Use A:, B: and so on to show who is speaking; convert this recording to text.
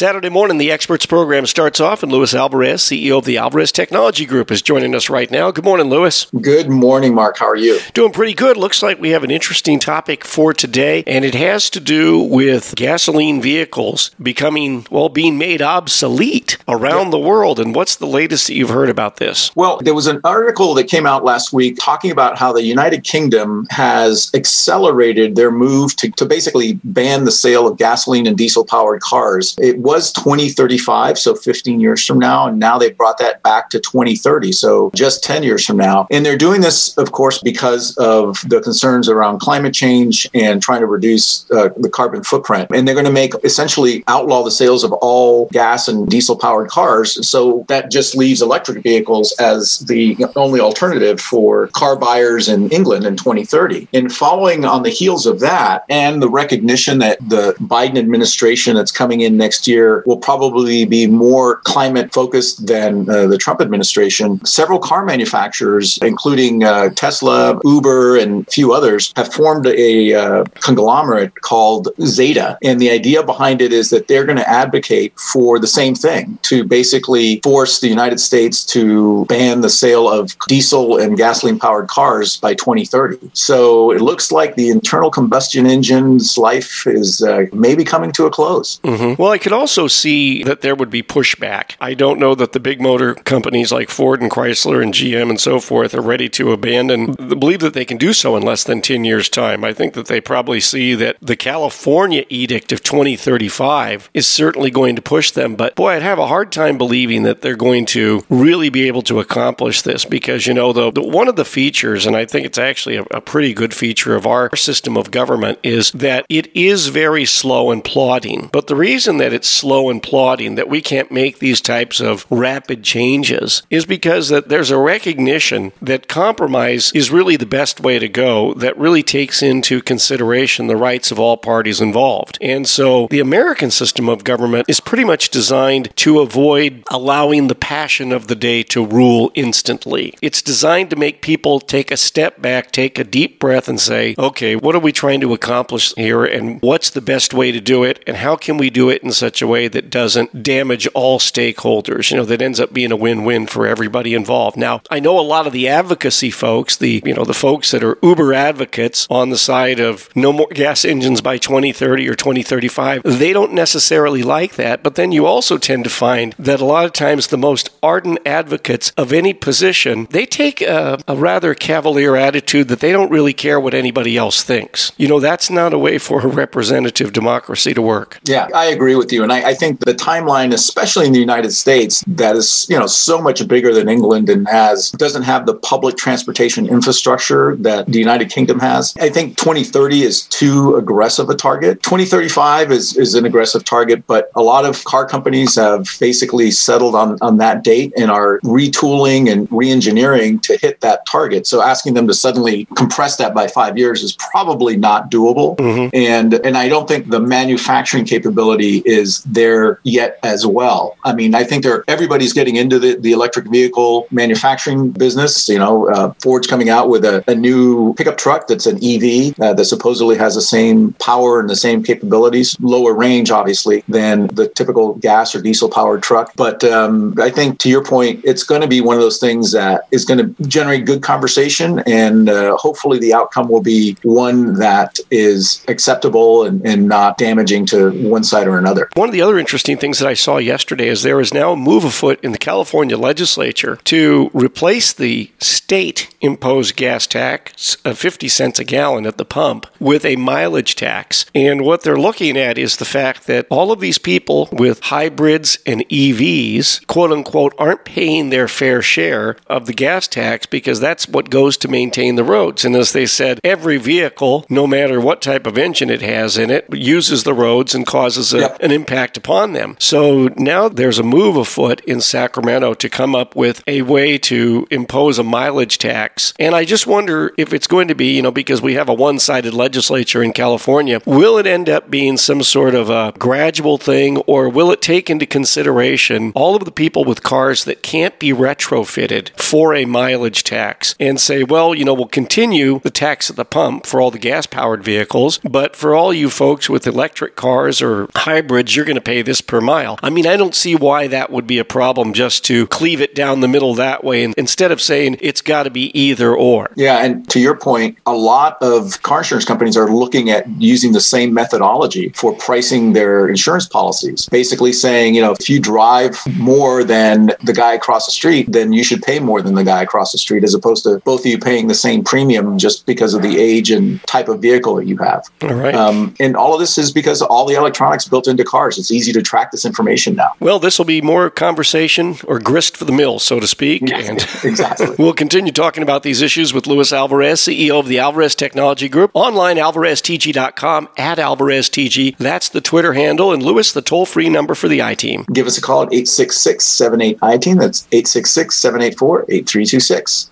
A: Saturday morning, the experts program starts off, and Luis Alvarez, CEO of the Alvarez Technology Group, is joining us right now. Good morning, Luis.
B: Good morning, Mark. How are you?
A: Doing pretty good. Looks like we have an interesting topic for today, and it has to do with gasoline vehicles becoming, well, being made obsolete around yeah. the world. And what's the latest that you've heard about this?
B: Well, there was an article that came out last week talking about how the United Kingdom has accelerated their move to, to basically ban the sale of gasoline and diesel powered cars. It was 2035, so 15 years from now, and now they've brought that back to 2030, so just 10 years from now. And they're doing this, of course, because of the concerns around climate change and trying to reduce uh, the carbon footprint. And they're going to make essentially outlaw the sales of all gas and diesel powered cars. So that just leaves electric vehicles as the only alternative for car buyers in England in 2030. And following on the heels of that and the recognition that the Biden administration that's coming in next year will probably be more climate focused than uh, the Trump administration, several car manufacturers, including uh, Tesla, Uber, and a few others, have formed a uh, conglomerate called Zeta. And the idea behind it is that they're going to advocate for the same thing to basically force the United States to ban the sale of diesel and gasoline powered cars by 2030. So it looks like the internal combustion engine's life is uh, maybe coming to a close.
A: Mm-hmm. Well, I could also see that there would be pushback. I don't know that the big motor companies like Ford and Chrysler and GM and so forth are ready to abandon, believe that they can do so in less than 10 years' time. I think that they probably see that the California edict of 2035 is certainly going to push them. But boy, I'd have a hard time believing that they're going to really be able to accomplish this because, you know, the, the one of the features, and I think it's actually a, a pretty good feature of our system of government, is that it is very slow and plodding. But the reason that it's slow and plodding, that we can't make these types of rapid changes, is because that there's a recognition that compromise is really the best way to go that really takes into consideration the rights of all parties involved. And so the American system of government is pretty much designed to avoid allowing the passion of the day to rule instantly. It's designed to make people take a step back, take a deep breath, and say, okay, what are we trying to accomplish here? And what's the best way to do it? And how can we do it in such a way that doesn't damage all stakeholders? You know, that ends up being a win win for everybody involved. Now, I know a lot of the advocacy folks, the, you know, the folks that are uber advocates on the side of no more gas engines by 2030 or 2035, they don't necessarily like that. But then you also tend to find that a lot of times the most ardent advocates of any position, they take a, a rather cavalier attitude that they don't really care what anybody else thinks. You know, that's not a way for a representative democracy to work.
B: Yeah, I agree with you. And I, I think the timeline, especially in the United States, that is, you know, so much bigger than England and has, doesn't have the public transportation infrastructure that the United Kingdom has. I think 2030 is too aggressive a target. 2035 is, is an aggressive target, but a lot of car companies have basically settled on, on that date and are retooling and re-engineering to hit that target. So asking them to suddenly compress that by five years is probably not doable. Mm-hmm. And and I don't think the manufacturing capability is there yet as well. I mean, I think there everybody's getting into the, the electric vehicle manufacturing business. You know, uh, Ford's coming out with a, a new pickup truck that's an EV uh, that supposedly has the same power and the same capabilities, lower range, obviously, than the typical gas or diesel powered truck. But um, I think to your point, it's going to be one of those things that is going to generate good conversation and uh, hopefully the outcome will be one that is acceptable and, and not damaging to one side or another.
A: One of the other interesting things that I saw yesterday is there is now a move afoot in the California legislature to replace the state imposed gas tax of 50 cents a gallon at the pump with a mileage tax. And what they're looking at is the fact that all of these people with hybrids and EVs, quote unquote, aren't paying their fair share of the gas tax because that's what goes to maintain the roads. And as they said, every vehicle, no matter what type of engine it has in it, uses the roads and causes a, yep. an impact upon them. So now there's a move afoot in Sacramento to come up with a way to impose a mileage tax. And I just wonder if it's going to be, you know, because we have a one sided legislature in California, will it end up being some sort of a gradual thing or will it take into consideration all of the people with cars that can't be retrofitted for a mileage tax and say, well, you know, we'll continue the tax at the pump for all the gas powered vehicles, but for all you folks with electric cars or hybrids, you're going to pay this per mile. I mean, I don't see why that would be a problem just to cleave it down the middle that way and instead of saying it's got to be either or.
B: Yeah, and to your point, a lot of car insurance companies are looking at using the same methodology for pricing their insurance policies. Basically saying, you know, if you drive more than the guy across the street, then you should pay more than the guy across the street, as opposed to both of you paying the same premium just because of the age and type of vehicle that you have.
A: All right. Um,
B: and all of this is because all the electronics built into cars. It's easy to track this information now.
A: Well, this will be more conversation or grist for the mill, so to speak.
B: Yeah, and exactly.
A: we'll continue talking about these issues with Luis Alvarez, CEO of the Alvarez Technology Group. Online, alvareztg.com, at alvareztg. That's the Twitter handle. And Luis, the toll free number for the I team.
B: Give us a call at 866 78 I team. That's 866 784 8326.